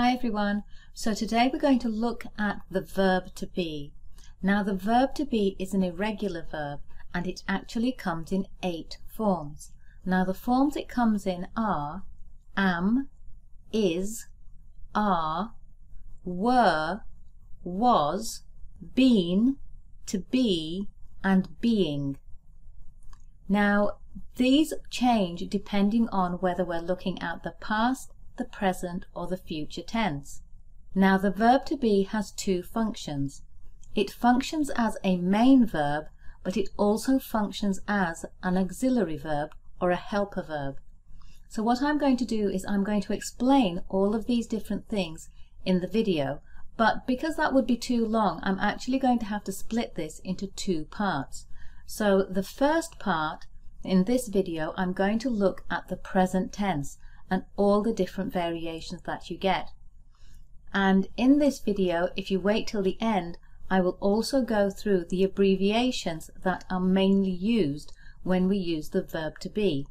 Hi everyone. So today we're going to look at the verb to be. Now the verb to be is an irregular verb and it actually comes in eight forms. Now the forms it comes in are am, is, are, were, was, been, to be and being. Now these change depending on whether we're looking at the past, the present or the future tense. Now the verb to be has two functions. It functions as a main verb, but it also functions as an auxiliary verb or a helper verb. So what I'm going to do is I'm going to explain all of these different things in the video, but because that would be too long, I'm actually going to have to split this into two parts. So the first part in this video, I'm going to look at the present tense and all the different variations that you get. And in this video, if you wait till the end, I will also go through the abbreviations that are mainly used when we use the verb to be.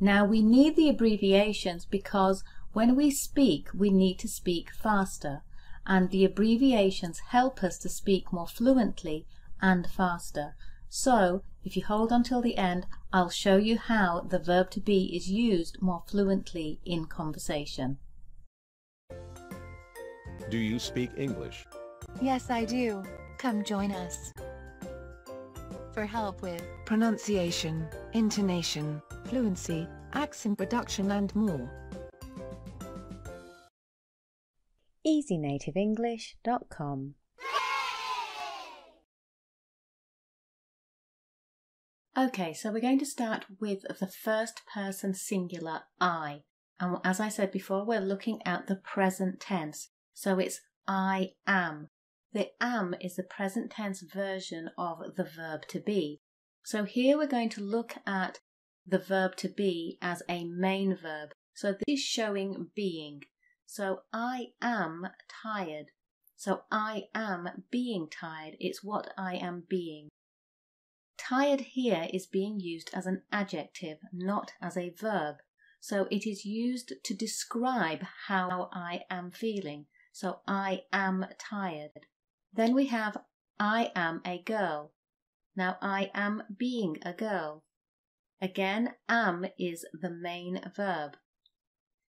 Now we need the abbreviations because when we speak, we need to speak faster and the abbreviations help us to speak more fluently and faster. So if you hold until the end, I'll show you how the verb to be is used more fluently in conversation. Do you speak English? Yes, I do. Come join us. For help with pronunciation, intonation, fluency, accent reduction and more. EasyNativeEnglish.com Okay, so we're going to start with the first person singular I. And as I said before, we're looking at the present tense. So it's I am. The am is the present tense version of the verb to be. So here we're going to look at the verb to be as a main verb. So this is showing being. So I am tired. So I am being tired. It's what I am being. Tired here is being used as an adjective, not as a verb. So it is used to describe how I am feeling. So I am tired. Then we have I am a girl. Now I am being a girl. Again, am is the main verb.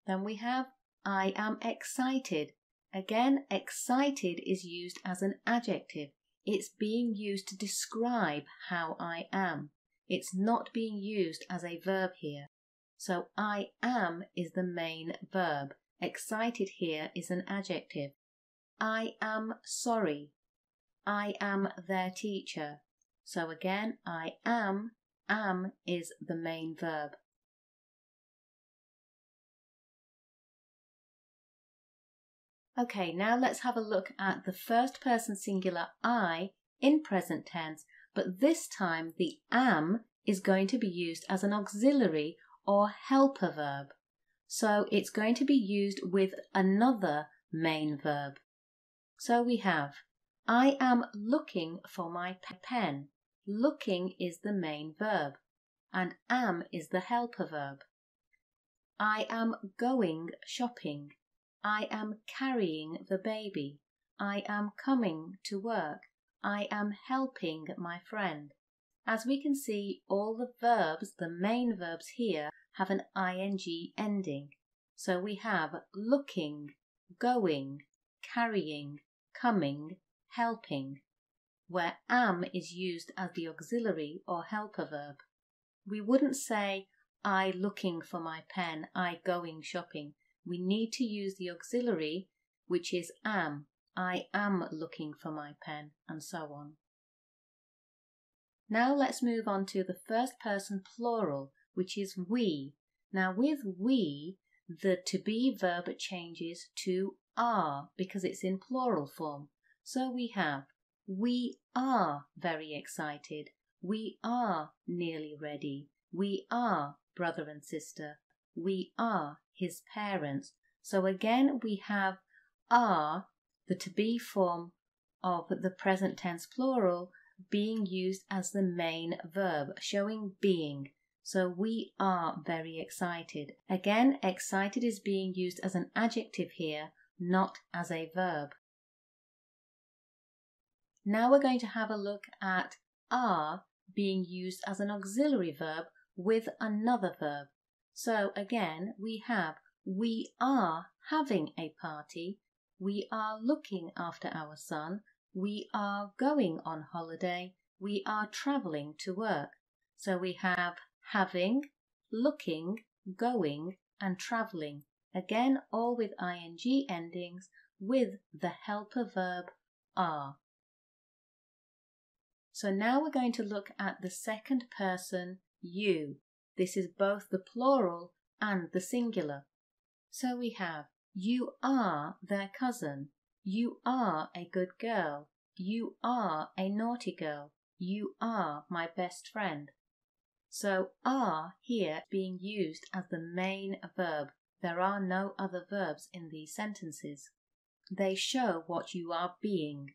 Then we have I am excited. Again, excited is used as an adjective. It's being used to describe how I am. It's not being used as a verb here. So I am is the main verb. Excited here is an adjective. I am sorry. I am their teacher. So again, I am, am is the main verb. Okay, now let's have a look at the first person singular I in present tense, but this time the am is going to be used as an auxiliary or helper verb. So it's going to be used with another main verb. So we have, I am looking for my pen. Looking is the main verb and am is the helper verb. I am going shopping. I am carrying the baby. I am coming to work. I am helping my friend. As we can see, all the verbs, the main verbs here, have an ing ending. So we have looking, going, carrying, coming, helping, where am is used as the auxiliary or helper verb. We wouldn't say I looking for my pen, I going shopping we need to use the auxiliary, which is am. I am looking for my pen, and so on. Now let's move on to the first person plural, which is we. Now with we, the to be verb changes to are because it's in plural form. So we have, we are very excited. We are nearly ready. We are brother and sister. We are his parents. So again, we have are, the to be form of the present tense plural, being used as the main verb, showing being. So we are very excited. Again, excited is being used as an adjective here, not as a verb. Now we're going to have a look at are being used as an auxiliary verb with another verb. So again, we have we are having a party, we are looking after our son, we are going on holiday, we are travelling to work. So we have having, looking, going, and travelling. Again, all with ing endings with the helper verb are. So now we're going to look at the second person you. This is both the plural and the singular. So we have you are their cousin. You are a good girl. You are a naughty girl. You are my best friend. So are here being used as the main verb. There are no other verbs in these sentences. They show what you are being.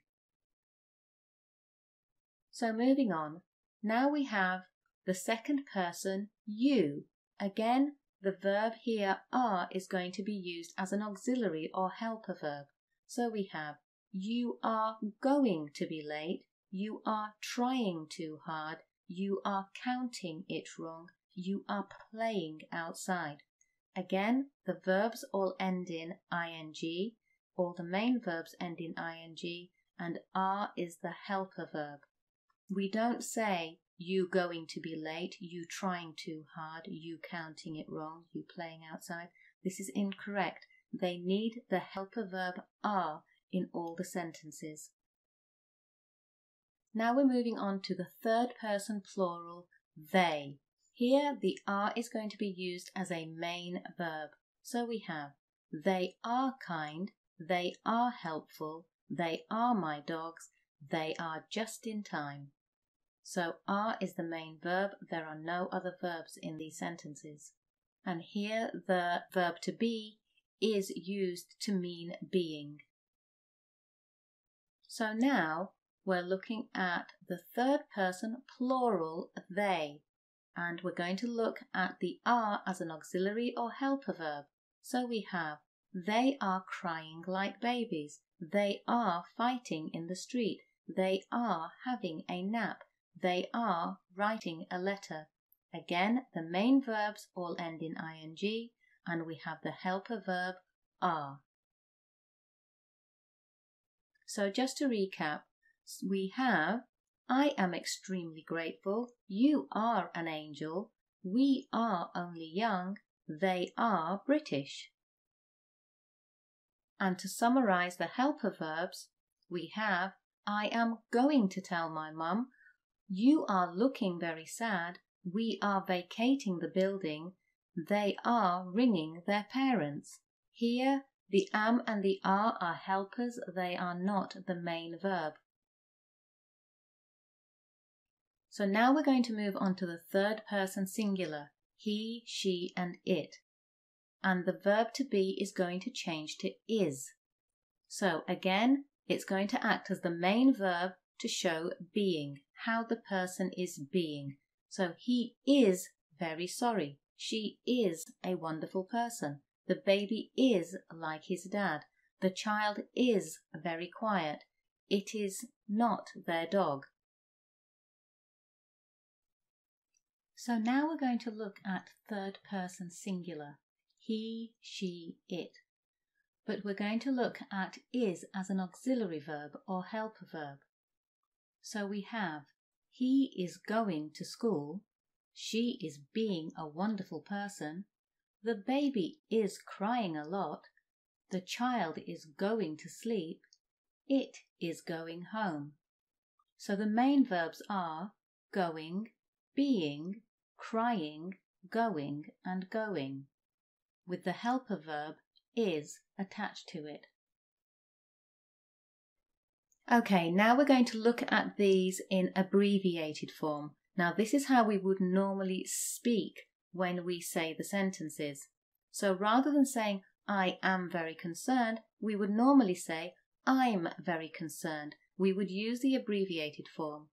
So moving on, now we have the second person you. Again, the verb here are is going to be used as an auxiliary or helper verb. So we have you are going to be late, you are trying too hard, you are counting it wrong. You are playing outside. Again, the verbs all end in ing, all the main verbs end in ing, and are is the helper verb. We don't say you going to be late, you trying too hard, you counting it wrong, you playing outside. This is incorrect. They need the helper verb are in all the sentences. Now we're moving on to the third person plural, they. Here the are is going to be used as a main verb. So we have they are kind, they are helpful, they are my dogs, they are just in time. So are is the main verb. There are no other verbs in these sentences. And here the verb to be is used to mean being. So now we're looking at the third person plural they, and we're going to look at the are as an auxiliary or helper verb. So we have they are crying like babies, they are fighting in the street, they are having a nap, they are writing a letter. Again, the main verbs all end in ing, and we have the helper verb are. So just to recap, we have I am extremely grateful, you are an angel, we are only young, they are British. And to summarize the helper verbs, we have I am going to tell my mum, you are looking very sad, we are vacating the building, they are ringing their parents. Here, the am and the are are helpers, they are not the main verb. So now we're going to move on to the third person singular, he, she, and it. And the verb to be is going to change to is. So again, it's going to act as the main verb to show being, how the person is being. So he is very sorry. She is a wonderful person. The baby is like his dad. The child is very quiet. It is not their dog. So now we're going to look at third person singular, he, she, it. But we're going to look at is as an auxiliary verb or helper verb. So we have he is going to school, she is being a wonderful person, the baby is crying a lot, the child is going to sleep, it is going home. So the main verbs are going, being, crying, going, and going, with the helper verb is attached to it. Okay, now we're going to look at these in abbreviated form. Now, this is how we would normally speak when we say the sentences. So rather than saying, I am very concerned, we would normally say, I'm very concerned. We would use the abbreviated form.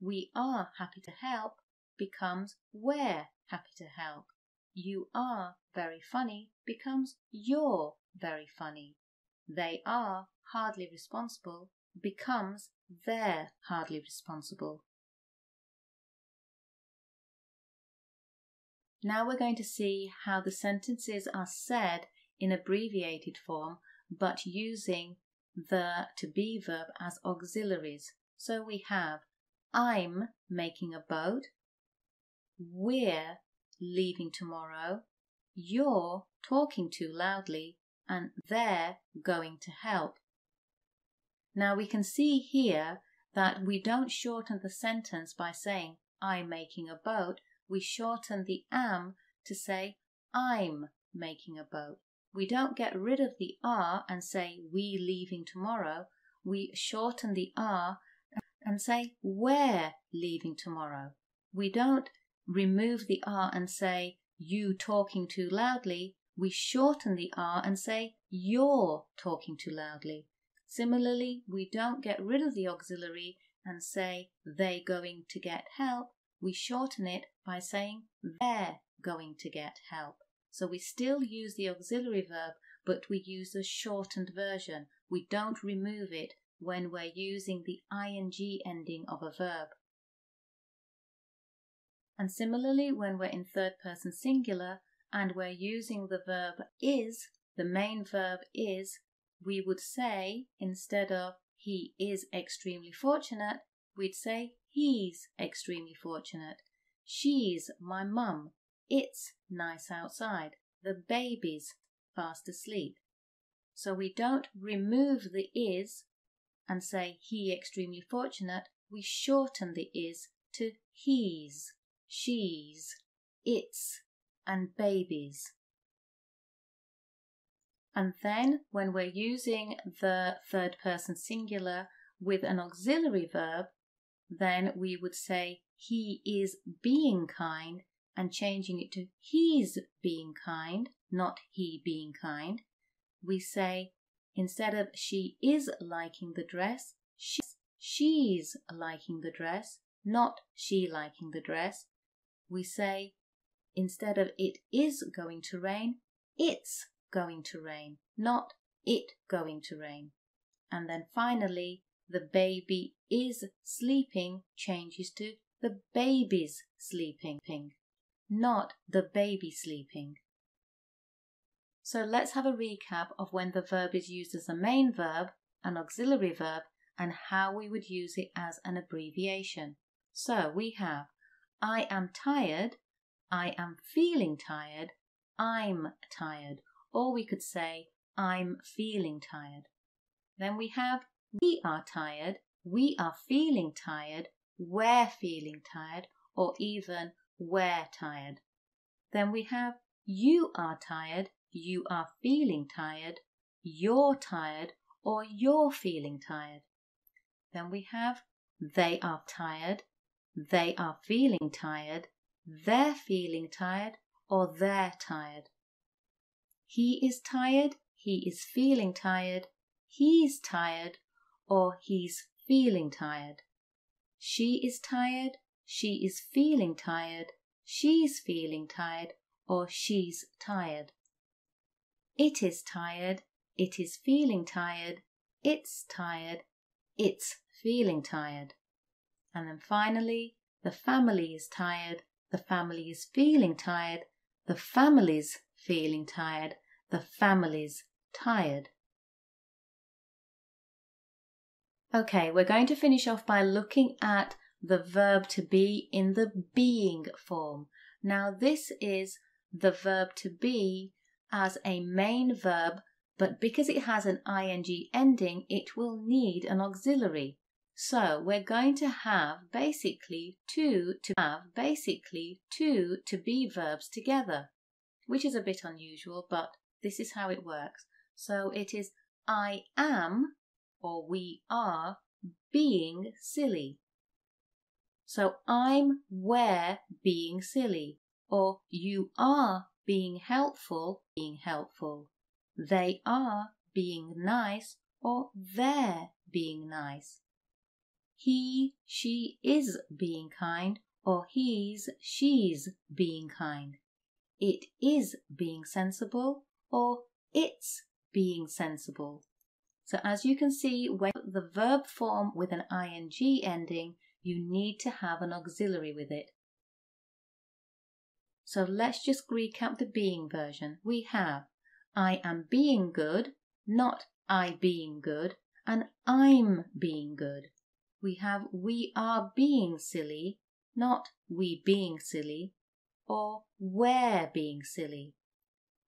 We are happy to help. becomes we're happy to help. You are very funny becomes you're very funny. They are hardly responsible becomes they're hardly responsible. Now we're going to see how the sentences are said in abbreviated form but using the to be verb as auxiliaries. So we have I'm making a boat, we're leaving tomorrow, you're talking too loudly, and they're going to help. Now we can see here that we don't shorten the sentence by saying I'm making a boat, we shorten the am to say I'm making a boat. We don't get rid of the are and say we leaving tomorrow. We shorten the are and say we're leaving tomorrow. We don't remove the are and say you talking too loudly. We shorten the R and say you're talking too loudly. Similarly, we don't get rid of the auxiliary and say they going to get help we shorten it by saying they're going to get help. So we still use the auxiliary verb, but we use a shortened version. We don't remove it when we're using the ing ending of a verb. And similarly, when we're in third person singular and we're using the verb is, the main verb is, we would say instead of he is extremely fortunate, we'd say He's extremely fortunate. She's my mum. It's nice outside. The baby's fast asleep. So we don't remove the is and say he extremely fortunate. We shorten the is to he's, she's, it's, and babies. And then when we're using the third person singular with an auxiliary verb, then we would say he is being kind and changing it to he's being kind, not he being kind. We say instead of she is liking the dress, she's, she's liking the dress, not she liking the dress. We say instead of it is going to rain, it's going to rain, not it going to rain. And then finally, the baby is sleeping changes to the baby's sleeping, not the baby sleeping. So let's have a recap of when the verb is used as a main verb, an auxiliary verb, and how we would use it as an abbreviation. So we have I am tired, I am feeling tired, I'm tired, or we could say I'm feeling tired. Then we have we are tired, we are feeling tired, we're feeling tired, or even we're tired. Then we have you are tired, you are feeling tired, you're tired, or you're feeling tired. Then we have they are tired, they are feeling tired, they're feeling tired, or they're tired. He is tired, he is feeling tired, he's tired, or he's feeling tired. She is tired, she is feeling tired, she's feeling tired, or she's tired. It is tired, it is feeling tired, it's tired, it's feeling tired. And then finally, the family is tired, the family is feeling tired, the family's feeling tired, the family's tired. Okay, we're going to finish off by looking at the verb to be in the being form. Now, this is the verb to be as a main verb, but because it has an ing ending, it will need an auxiliary. So we're going to have basically two to have basically two to be verbs together, which is a bit unusual, but this is how it works. So it is I am or we are being silly. So I'm where being silly, or you are being helpful, being helpful. They are being nice, or they're being nice. He, she is being kind, or he's, she's being kind. It is being sensible or it's being sensible. So as you can see, when the verb form with an ing ending, you need to have an auxiliary with it. So let's just recap the being version. We have I am being good, not I being good, and I'm being good. We have we are being silly, not we being silly, or we're being silly.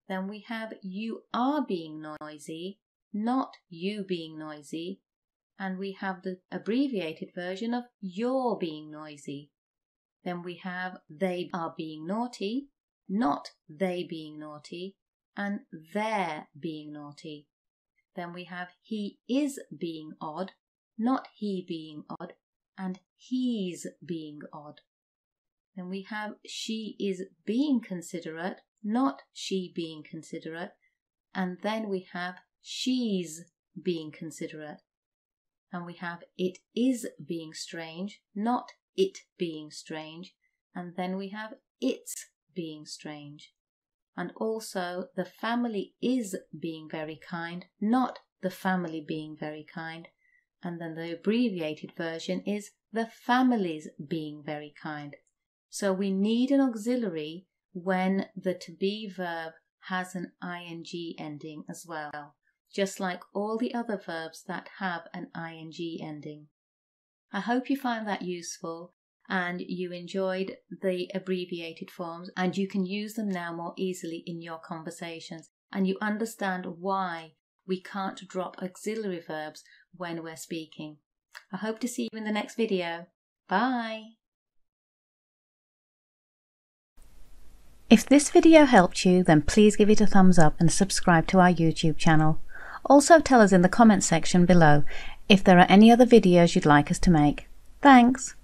Then we have you are being noisy, not you being noisy, and we have the abbreviated version of you're being noisy. Then we have they are being naughty, not they being naughty, and they're being naughty. Then we have he is being odd, not he being odd, and he's being odd. Then we have she is being considerate, not she being considerate, and then we have she's being considerate. And we have it is being strange, not it being strange, and then we have it's being strange. And also the family is being very kind, not the family being very kind. And then the abbreviated version is the families being very kind. So we need an auxiliary when the to be verb has an ing ending as well, just like all the other verbs that have an ing ending. I hope you find that useful and you enjoyed the abbreviated forms and you can use them now more easily in your conversations and you understand why we can't drop auxiliary verbs when we're speaking. I hope to see you in the next video. Bye! If this video helped you, then please give it a thumbs up and subscribe to our YouTube channel. Also tell us in the comments section below if there are any other videos you'd like us to make. Thanks!